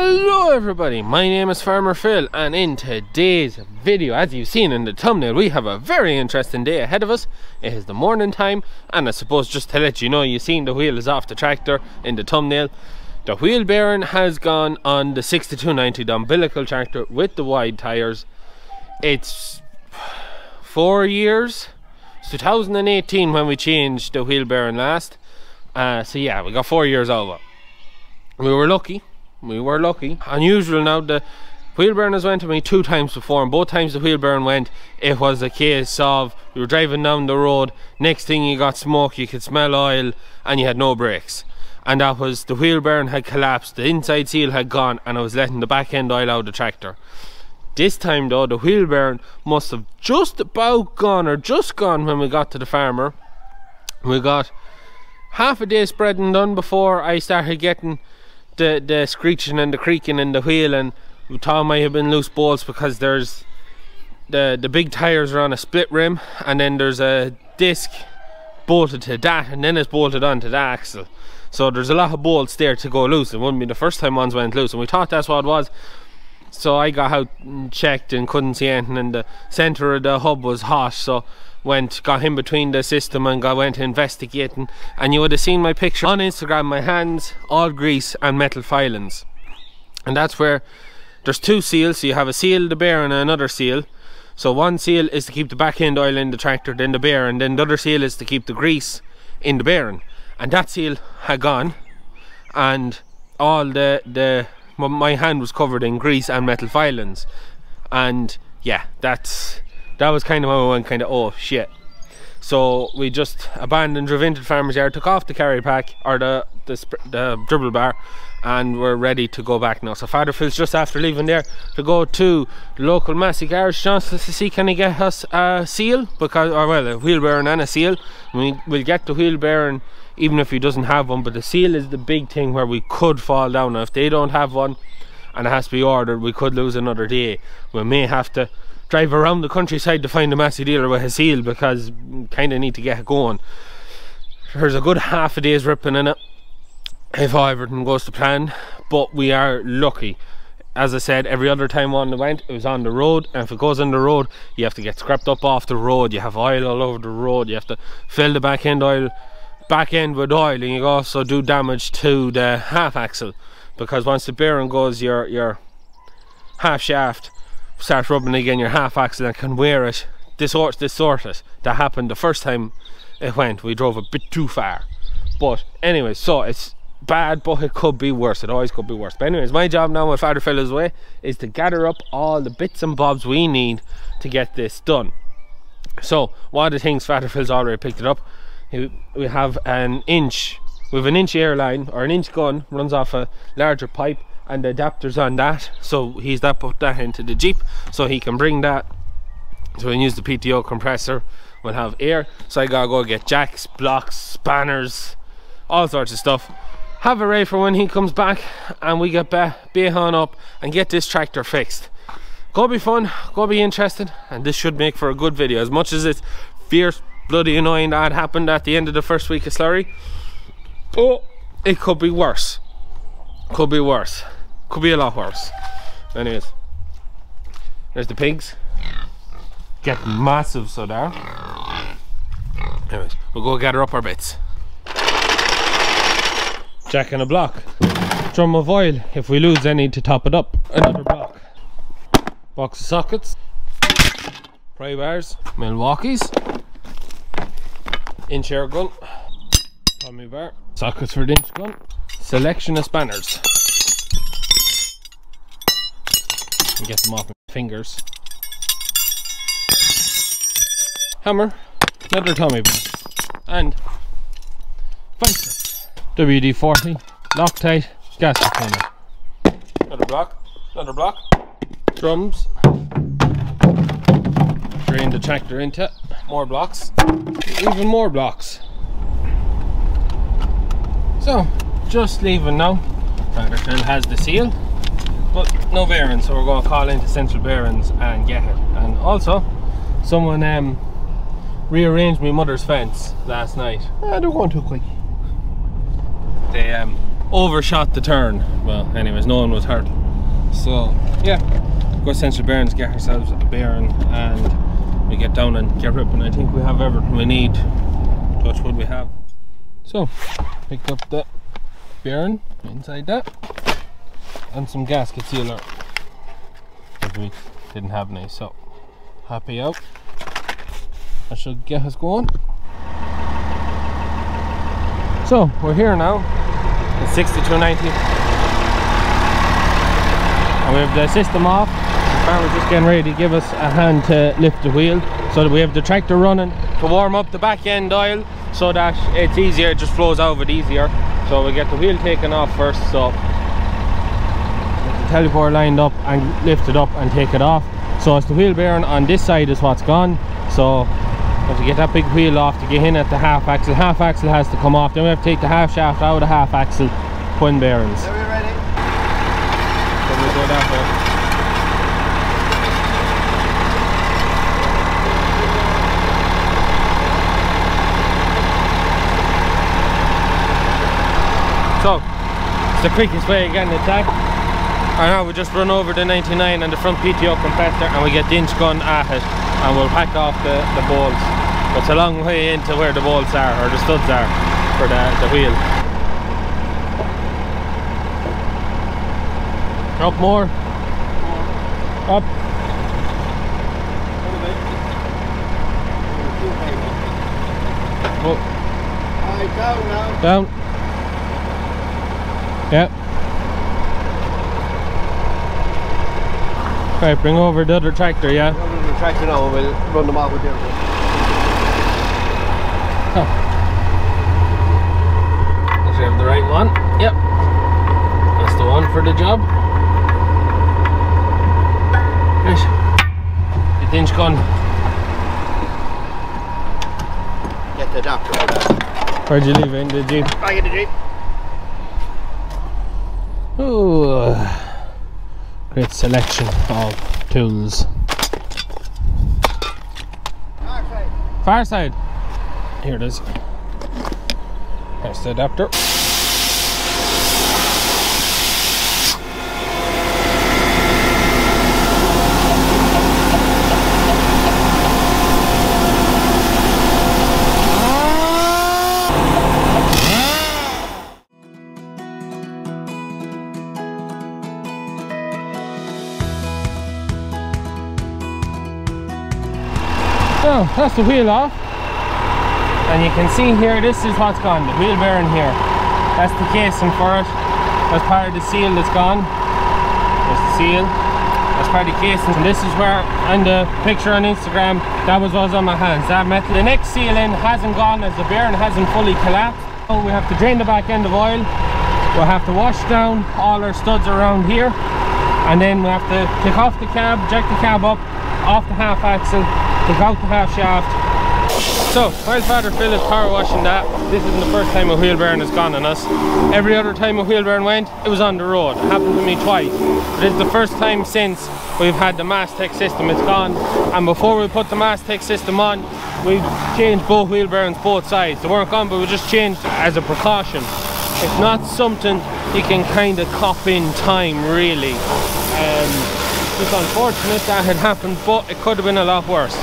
Hello everybody, my name is Farmer Phil and in today's video, as you've seen in the thumbnail, we have a very interesting day ahead of us. It is the morning time and I suppose just to let you know, you've seen the wheel is off the tractor in the thumbnail. The wheel bearing has gone on the 6290 the umbilical tractor with the wide tyres. It's four years, it's 2018 when we changed the wheel bearing last. Uh, so yeah, we got four years over. We were lucky we were lucky. Unusual now, the wheel bearing has went to me two times before and both times the wheel bearing went, it was a case of you were driving down the road, next thing you got smoke, you could smell oil and you had no brakes. And that was, the wheel bearing had collapsed, the inside seal had gone and I was letting the back end oil out of the tractor. This time though, the wheel bearing must have just about gone or just gone when we got to the farmer. We got half a day spreading done before I started getting the the screeching and the creaking in the wheel and we thought might have been loose bolts because there's the the big tires are on a split rim and then there's a disc bolted to that and then it's bolted onto the axle. So there's a lot of bolts there to go loose. It wouldn't be the first time ones went loose and we thought that's what it was. So I got out and checked and couldn't see anything and the center of the hub was hot. So went got him between the system and got went investigating. And you would have seen my picture on Instagram my hands all grease and metal filings. And that's where there's two seals. So you have a seal the bear and another seal. So one seal is to keep the back end oil in the tractor then the bear and then the other seal is to keep the grease in the bearing. And that seal had gone and all the the my hand was covered in grease and metal filings. And yeah that's that was kind of when we went kind of oh shit. So we just abandoned the farmer's yard took off the carry pack or the the, the dribble bar and we're ready to go back now. So father phil's just after leaving there to go to local massey garage Johnston to see can he get us a seal? Because or well a wheel bearing and a seal. We, we'll get the wheel bearing even if he doesn't have one but the seal is the big thing where we could fall down. And if they don't have one and it has to be ordered we could lose another day. We may have to drive around the countryside to find a Massey dealer with a seal because kind of need to get it going. There's a good half a day's ripping in it if everything goes to plan, but we are lucky. As I said, every other time on the went, it was on the road, and if it goes on the road, you have to get scrapped up off the road. You have oil all over the road. You have to fill the back end oil, back end with oil, and you also do damage to the half axle because once the bearing goes, your your half shaft start rubbing again your half axle and can wear it distort distort it. That happened the first time it went. We drove a bit too far. But anyway so it's bad but it could be worse. It always could be worse. But anyways my job now with father fella's way is to gather up all the bits and bobs we need to get this done. So one of the things father phil's already picked it up. We have an inch have an inch airline or an inch gun runs off a larger pipe and the adapters on that. So he's that put that into the jeep so he can bring that. So we can use the PTO compressor. We'll have air. So I gotta go get jacks blocks spanners all sorts of stuff. Have a ray for when he comes back and we get on up and get this tractor fixed. Gonna be fun gonna be interesting and this should make for a good video. As much as it's fierce bloody annoying that happened at the end of the first week of slurry oh it could be worse. Could be worse could be a lot worse. Anyways, there's the pigs. Get massive so there. Anyways, we'll go gather up our bits. Jack in a block. Drum of oil if we lose any to top it up. Another block. Box of sockets. Pry bars. Milwaukee's. Inch air gun. Tommy bar. Sockets for the inch gun. Selection of spanners. And get them off my fingers. Hammer, another Tommy and vice WD-40, Loctite, gasket cleaner. Another block, another block, drums, drain the tractor into. More blocks, even more blocks. So, just leaving now. Tractor has the seal but no bearings so we're going to call into central bearings and get it and also someone um, rearranged my mother's fence last night ah, they're going too quick they um overshot the turn. Well, anyways, no one was hurt. So yeah, go Central Bearings, get ourselves a bearing, and we get down and get ripping. I think we have everything we need. Touch what we have. So, picked up the bearing inside that, and some gasket sealer. Because we didn't have any, so happy out. I should get us going. So we're here now. It's 6290. And we have the system off. The farmer's just getting ready to give us a hand to lift the wheel. So that we have the tractor running to warm up the back end oil so that it's easier, it just flows out of it easier. So we get the wheel taken off first. So the lined up and lift it up and take it off. So it's the wheel bearing on this side is what's gone. So we you get that big wheel off to get in at the half axle. Half axle has to come off. Then we have to take the half shaft out of the half axle twin bearings. Are we ready? So we'll go that way. So, it's the quickest way of getting back. And now we just run over the 99 and the front PTO compressor and we get the inch gun at it and we'll pack off the, the bolts. But it's a long way into where the bolts are or the studs are for the, the wheel. Up more. Up. Oh, down now. down. Yep. Right, bring over the other tractor, yeah? To the tractor now and we'll run them off with the other one. Does we have the right one? Yep. That's the one for the job. Get the inch gun. Get the adapter for that. Where'd you leave it in the Jeep? Back in the Jeep. Ooh, great selection of tools. Alright, Far side. Here it is. There's the adapter. That's the wheel off. And you can see here, this is what's gone, the wheel bearing here. That's the casing for it. That's part of the seal that's gone. There's the seal. That's part of the casing. And this is where, on the picture on Instagram, that was what was on my hands. That metal. The next sealing hasn't gone as the bearing hasn't fully collapsed. So we have to drain the back end of oil. We'll have to wash down all our studs around here. And then we have to take off the cab, jack the cab up, off the half axle, the half shaft, so, while Father Phil is power washing that, this isn't the first time a wheel bearing has gone on us. Every other time a wheel bearing went, it was on the road. It happened to me twice. But is the first time since we've had the Mastech system, it's gone. And before we put the Mastech system on, we changed both wheel bearings both sides. They weren't gone, but we just changed as a precaution. It's not something you can kind of cop in time, really. Um, it's unfortunate that had happened, but it could have been a lot worse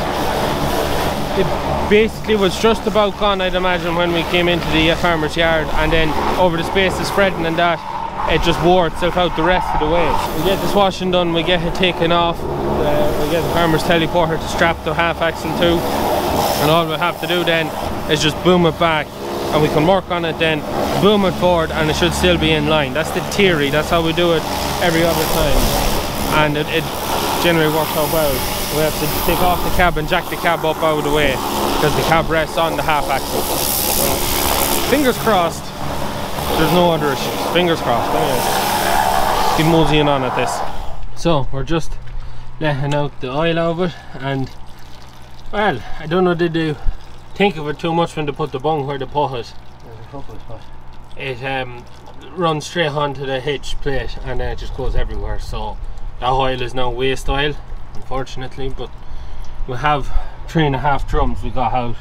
it basically was just about gone I'd imagine when we came into the uh, farmer's yard and then over the space of spreading and that it just wore itself out the rest of the way. We get this washing done, we get it taken off, uh, we get the farmer's teleporter to strap the half axle to and all we have to do then is just boom it back and we can work on it then, boom it forward and it should still be in line. That's the theory, that's how we do it every other time and it, it generally works out well. We have to take off the cab and jack the cab up out of the way because the cab rests on the half axle. So, fingers crossed, there's no other issues. Fingers crossed. Anyway, keep moseying on at this. So we're just letting out the oil of it, and well, I don't know did they think of it too much when they put the bung where the of spots. It um, runs straight onto the hitch plate and then it just goes everywhere. So that oil is now waste oil unfortunately but we have three and a half drums we got out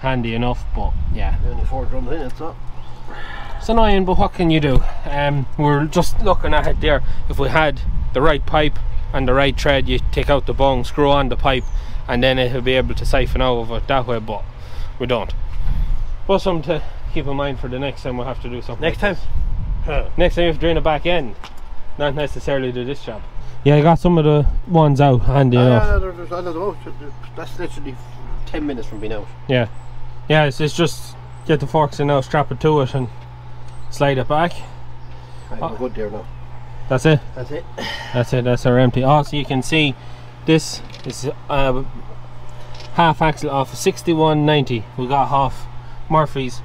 handy enough but yeah Only four drums in it, so. It's annoying, but what can you do? Um, we're just looking at it there. If we had the right pipe and the right thread, you take out the bung, screw on the pipe, and then it'll be able to siphon out of it that way, but we don't. But something to keep in mind for the next time we'll have to do something. Next like time? this. Next time you have to drain the back end, not necessarily do this job. Yeah, I got some of the ones out handy Ah, enough. yeah, there's- I don't know. That's literally 10 minutes from being out. Yeah, yeah. It's, it's just get the forks in now, strap it to it, and slide it back. I'm Oh. good there now. That's it. That's it. That's it. That's our empty. Also, you can see this is uh, half axle off 6190. We got half Murphy's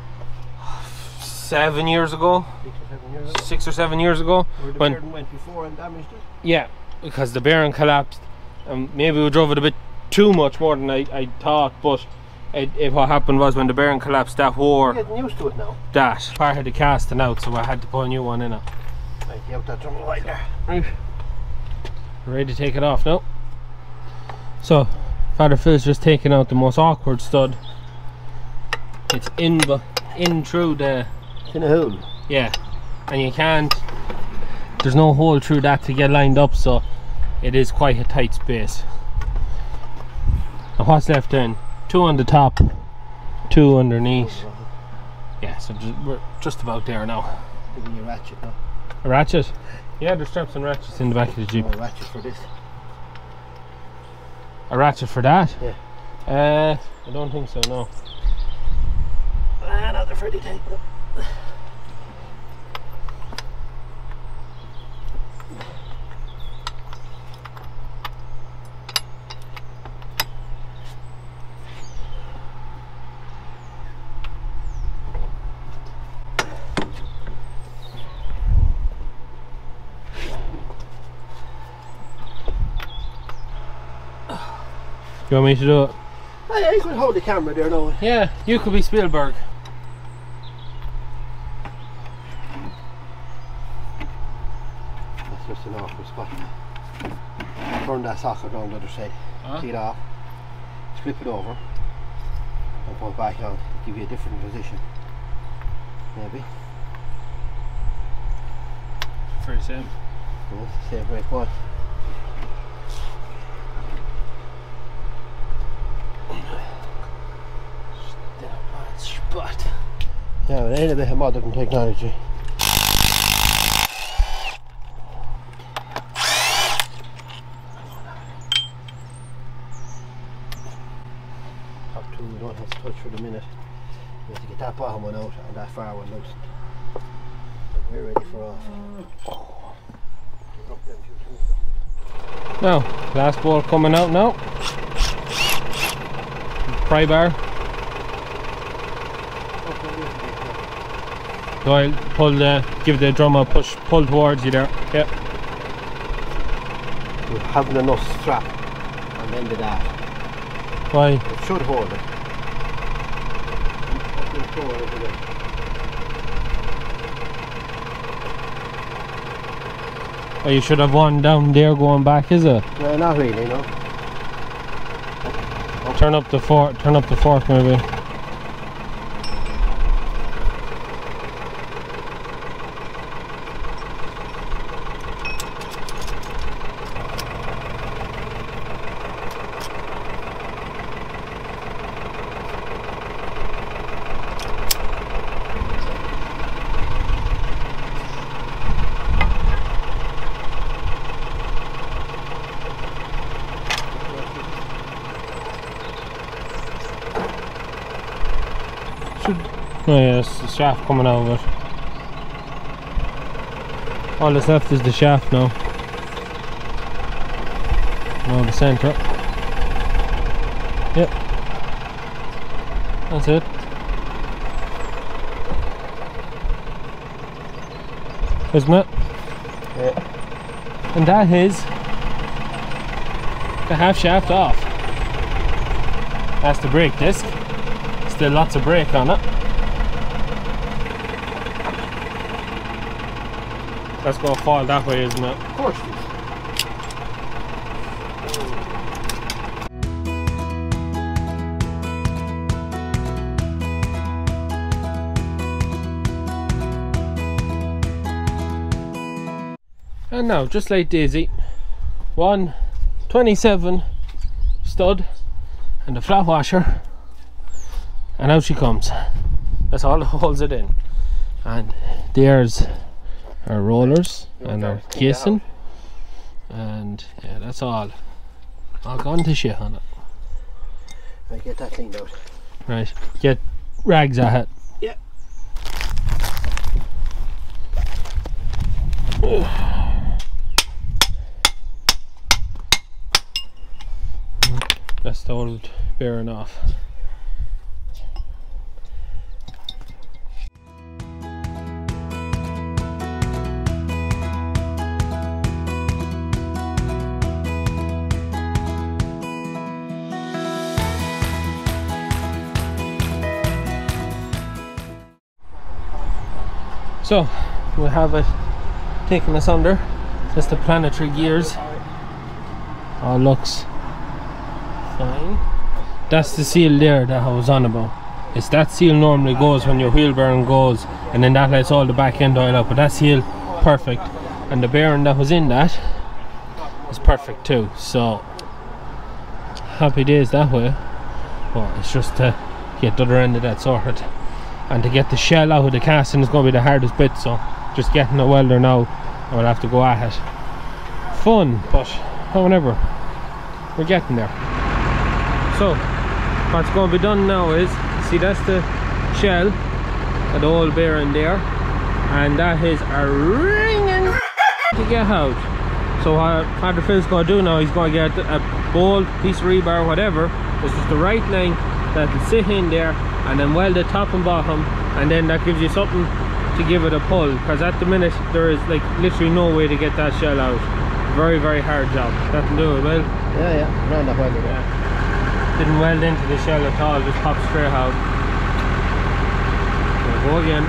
seven years ago, Six or seven years ago. six or seven years ago. Where the When- bearing went before and damaged it. Yeah, because the bearing collapsed. Um, maybe we drove it a bit too much more than I, I thought, but it, it, what happened was when the bearing collapsed, that wore getting used to it now. that part had to cast casting out, so I had to put a new one in it. Right, you have that drum light there. Right. Ready to take it off now. So, Father Phil's just taking out the most awkward stud. It's in the in through the in a hole. yeah, and you can't. There's no hole through that to get lined up, so it is quite a tight space. And what's left then? Two on the top, two underneath. Yeah, so just, we're just about there now. Give me a ratchet now. A ratchet? Yeah, there's straps and ratchets in the back of the Jeep. A ratchet for this. A ratchet for that? Yeah. Uh, I don't think so. No. Ah, not the Freddy tape. You want me to do it? Hey, you could hold the camera there now. Yeah, you could be Spielberg. That's just an awkward spot. Turn that socket around the other side. Huh? Take it off. Flip it over. And pull it back on. Give you a different position. Maybe. Very same. No, it's the same way. Come on. Spot. Yeah, it ain't a bit of modern technology. Top to touch for the minute. We have to get that bottom one out and that far one loose. We're ready for off. Drop them two tools. Now, last ball coming out now. Pry bar. So I'll pull the, give the drum a push, pull towards you there. Yep. We're having enough strap then the that. Why? It should hold it. Over there. Oh, you should have one down there going back, is it? No, not really, no. Turn up the fork, turn up the fork maybe. Oh yeah, it's the shaft coming out of it. All that's left is the shaft now. Now the centre. Yep. That's it. Isn't it? Yeah. And that is the half shaft off. That's the brake disc. Still lots of brake on it. That's gonna fall that way, isn't it? Of course. And now, just like Daisy, one 27 stud and a flat washer, and out she comes. That's all that holds it in. And there's our rollers and our uh, casing, and yeah, that's all. All gone to shit on it. Right, get that cleaned out. Right, get rags at it. Yeah. That's the old bearing off. So we have it taken us under. Just the planetary gears. Oh, looks fine. That's the seal there that I was on about. It's that seal normally goes when your wheel bearing goes and then that lets all the back end oil out. But that seal perfect. And the bearing that was in that is perfect too. So happy days that way. But it's just to get the other end of that sorted and to get the shell out of the casting is going to be the hardest bit so just getting it welder now I will have to go at it. Fun. But however we're getting there. So what's going to be done now is see that's the shell the old bearing there and that is a ringing to get out. So what Father Phil's going to do now he's going to get a bolt piece of rebar whatever it's just the right length that'll sit in there and then weld the top and bottom and then that gives you something to give it a pull because at the minute there is like literally no way to get that shell out. Very very hard job. That can do it well. Yeah, yeah, round that way. yeah. didn't weld into the shell at all just popped straight out. We'll go again.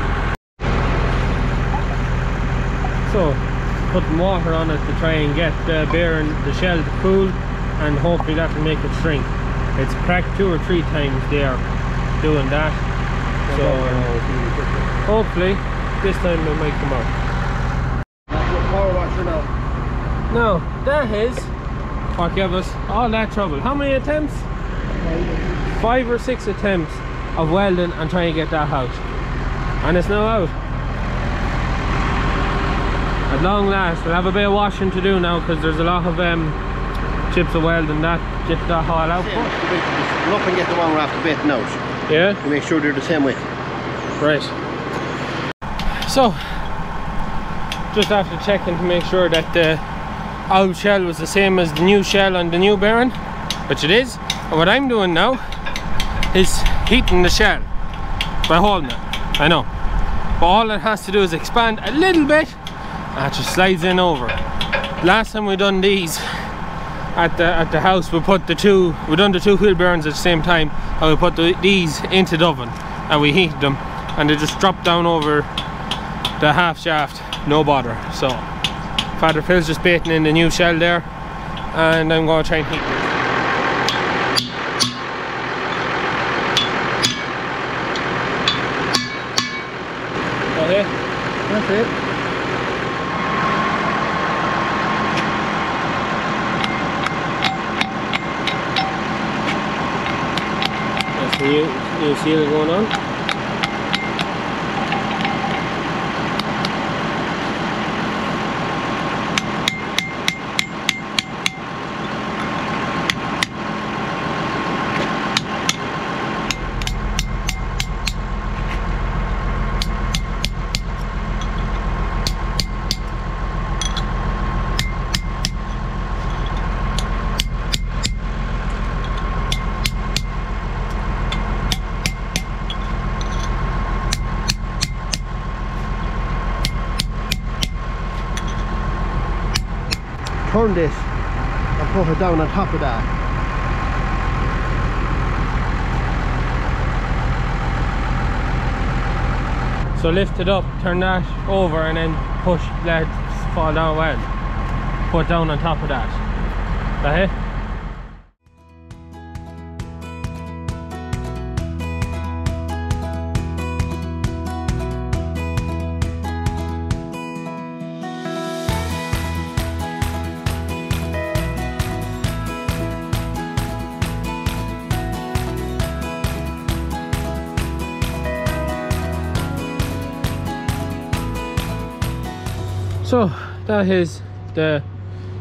So putting water on it to try and get the bearing the shell to cool and hopefully that will make it shrink. It's cracked two or three times there doing that. So hopefully this time it might come out Power washer now. no that is what gave us all that trouble. How many attempts? Five or six attempts of welding and trying to get that out. And it's now out. At long last we'll have a bit of washing to do now because there's a lot of um, chips of welding that get that all out. Yeah, just go up and get the one we're after baiting out. Yeah To make sure they're the same width. Right. So, just after checking to make sure that the old shell was the same as the new shell on the new bearing, which it is. And what I'm doing now is heating the shell by holding it. I know. But all it has to do is expand a little bit and it just slides in over. Last time we done these at the at the house we put the two we done the two wheel bearings at the same time and we put the, these into the oven and we heated them. And they just dropped down over the half shaft. No bother. So Father Phil's just baiting in the new shell there. And I'm going to try and heat it. Okay That's it. The see seal going on Turn this and put it down on top of that. So lift it up, turn that over and then push, let fall down well. Put down on top of that. That it? So that is the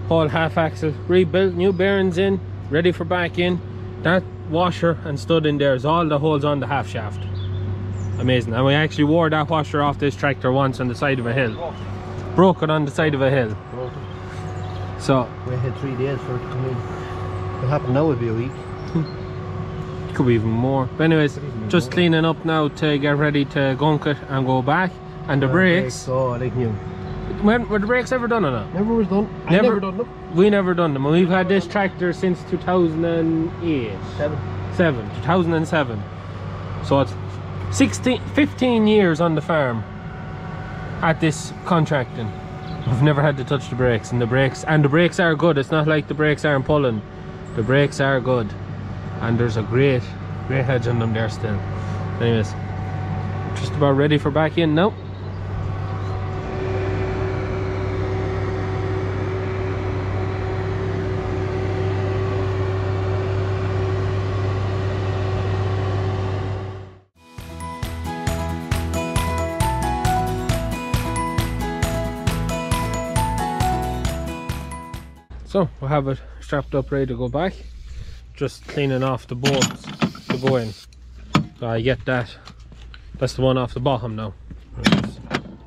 whole half axle rebuilt, new bearings in, ready for back in. That washer and stud in there is all the holes on the half shaft. Amazing. And we actually wore that washer off this tractor once on the side of a hill. Broke it on the side of a hill. So We had three days for it to come in. What happened now would be a week. could be even more. But anyways, even just more. cleaning up now to get ready to gunk it and go back. And the brakes, Oh, like new. When were the brakes ever done or not? Never was done. I Never- never done them. We never done them. and We've had this tractor since 2008. Seven. 7 2007 so it's 16 15 years on the farm at this contracting we've never had to touch the brakes and the brakes and the brakes are good it's not like the brakes aren't pulling the brakes are good and there's a great great hedge on them there still anyways just about ready for back in now So we'll have it strapped up ready to go back. Just cleaning off the bolts to go in. So I get that. That's the one off the bottom now.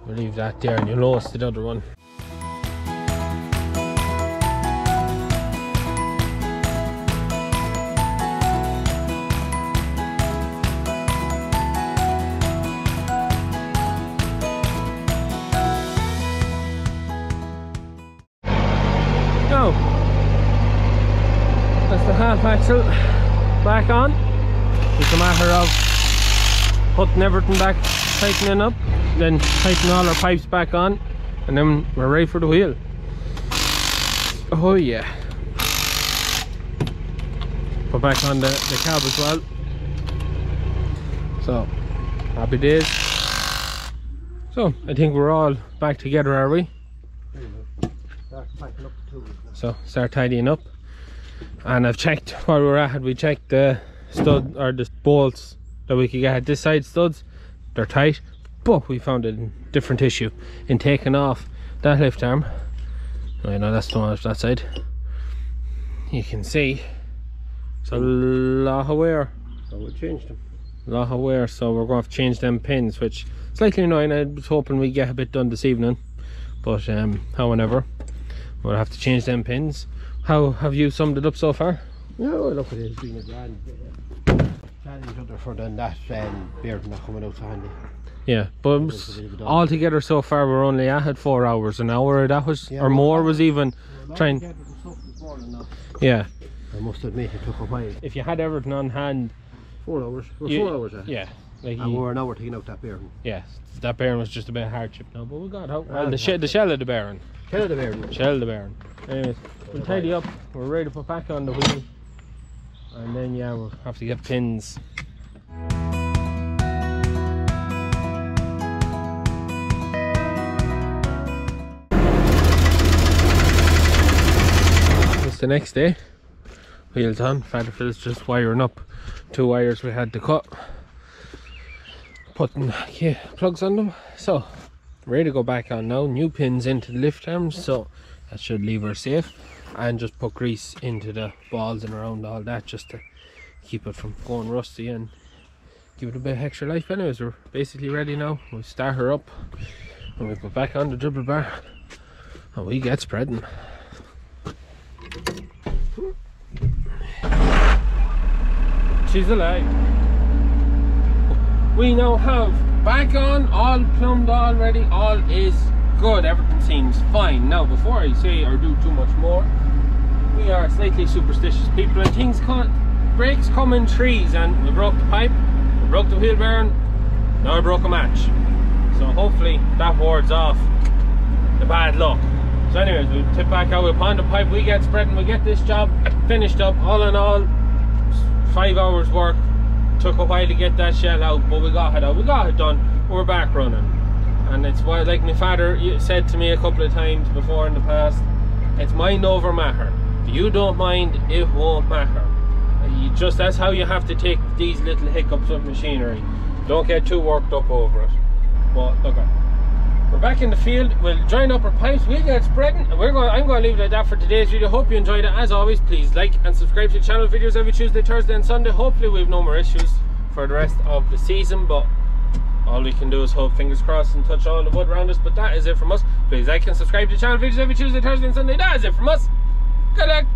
We'll leave that there and you'll notice the other one. Back on. It's a matter of putting everything back, tightening up, then tightening all our pipes back on, and then we're ready for the wheel. Oh yeah. Put back on the, the cab as well. So, happy days. So, I think we're all back together, are we? Start packing up the tools now. so start tidying up and I've checked where we're at. We checked the stud or the bolts that we could get at this side studs. They're tight but we found a different issue in taking off that lift arm. I know that's the one off that side. You can see it's a lot of wear. So we'll change them. lot of wear so we're going to have to change them pins which slightly annoying. I was hoping we'd get a bit done this evening but um however we'll have to change them pins how have you summed it up so far Yeah, well, look, it has been a grand challenge other for than that um, beard not coming out so handy. yeah but It's a bit of a dog. altogether so far we're only at it four hours an hour that was Yeah, or more was even Well, Trying- altogether the stuff this morning now, yeah I must admit it took a while. if you had everything on hand Four hours. We're you- four hours. Uh. yeah like And you- we're an hour taking out that bearing. yeah that bearing was just a bit of hardship now but we got out well the, she- the shell of the bearing Tell the bearing. shell the bearing anyways we'll tidy up. We're ready to put back on the wheel. And then yeah we'll have to get pins. It's the next day. Wheels on Father Phil's just wiring up two wires we had to cut. Putting yeah, plugs on them. So ready to go back on now. New pins into the lift arms so that should leave her safe. And just put grease into the balls and around all that just to keep it from going rusty and give it a bit of extra life anyways. We're basically ready now. We start her up and we put back on the dribble bar and we get spreading. She's alive. We now have back on all plumbed already all is good. Everything seems fine. Now before i say or do too much more we are slightly superstitious people and things come breaks come in trees and we broke the pipe we broke the wheel bearing now i broke a match. So hopefully that wards off the bad luck. So anyways we tip back out we pound the pipe we get spreading we get this job finished up. All in all five hours work took a while to get that shell out but we got it out. We got it done. We're back running. And it's why like my father said to me a couple of times before in the past it's mind over matter. If you don't mind it won't matter. You just that's how you have to take these little hiccups of machinery. Don't get too worked up over it. But look at We're back in the field. We'll join up our pipes. We'll get spreading. We're going. I'm going to leave it at that for today's video. Hope you enjoyed it. As always, please like and subscribe to the channel. Videos every Tuesday, Thursday, and Sunday. Hopefully, we have no more issues for the rest of the season. But all we can do is hope, fingers crossed, and touch all the wood around us. But that is it from us. Please like and subscribe to the channel. Videos every Tuesday, Thursday, and Sunday. That is it from us. Good luck.